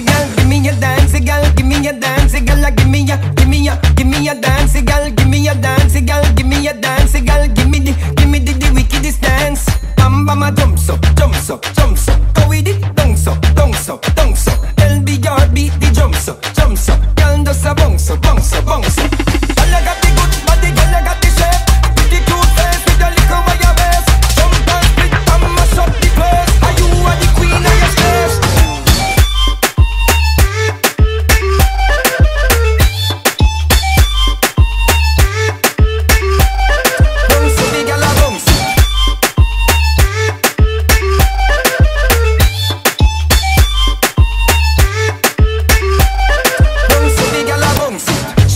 dancey girl, give me a dancey girl, give me a dancey girl, like give me a, give me a, give me a dancey girl, give me a dancey girl, give me a dancey girl, give me the, give me the, the wickedest dance. Bam bam a jump so, jump so, jump so, go with it, dance so.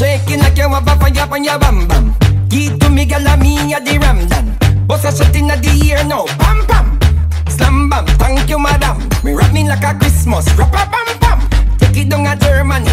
Sé que na kya waba faya panya bam bam Di tumiga la mia di ramdan Bossa shot inna the ear? Now Pam pam. Slam bam. Thank you madam. Me rap me like a Christmas. Rap a bam bam. Take it down a Germany.